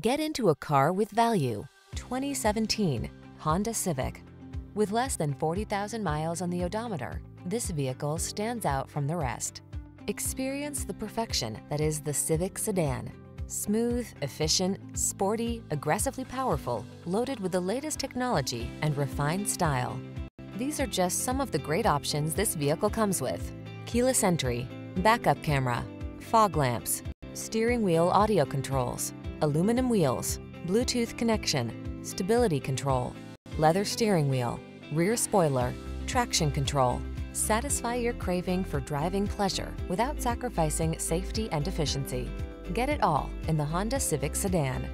Get into a car with value. 2017 Honda Civic. With less than 40,000 miles on the odometer, this vehicle stands out from the rest. Experience the perfection that is the Civic sedan. Smooth, efficient, sporty, aggressively powerful, loaded with the latest technology and refined style. These are just some of the great options this vehicle comes with. Keyless entry, backup camera, fog lamps, steering wheel audio controls, aluminum wheels, Bluetooth connection, stability control, leather steering wheel, rear spoiler, traction control. Satisfy your craving for driving pleasure without sacrificing safety and efficiency. Get it all in the Honda Civic Sedan.